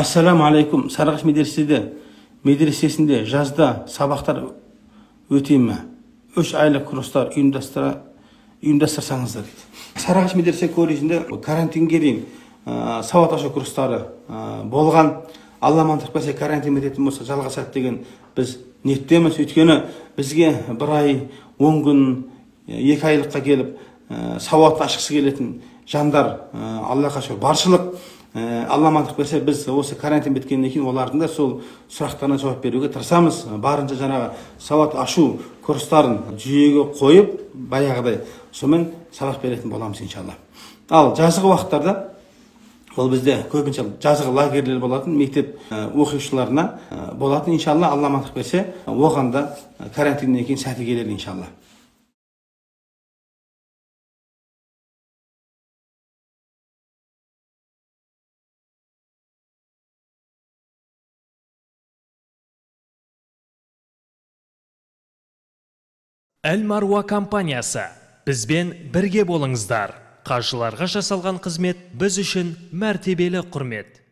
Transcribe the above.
ассаламу алейкум. Сарыағаш медреседе медресесінде жазда сабақтар өте ме? Үш айлық курстар ұйымдастыра ұйымдастырсаңыздар дейді. Сарыағаш медресе колледжінде карантинге дейін ә, сауат ашу курстары ә, болған. Алла амандық берсе карантин бітетін болса жалғасады деген біз ниеттеміз. Өйткені бізге бір ай он күн екі айлыққа келіп ә, сауатты ашқысы келетін жандар ә, аллаға шүкір. Баршылық ә, алла амандық берсе біз осы карантин біткеннен кейін олардың да сол сұрақтарына жауап беруге тырысамыз. Барынша жаңағы сауат ашу курстарын жүйеге қойып баяғыдай сонымен сабақ беретін боламыз иншалла. Ал жазғы уақыттарда ол бізде көбінше жазғы лагерьлер болатын мектеп оқушыларына болатын. Иншалла алла амандық берсе оған да карантиннен кейін сәті келер иншалла. Әл маруа компаниясы бізбен бірге болыңыздар. Қажыларға жасалған қызмет біз үшін мәртебелі құрмет.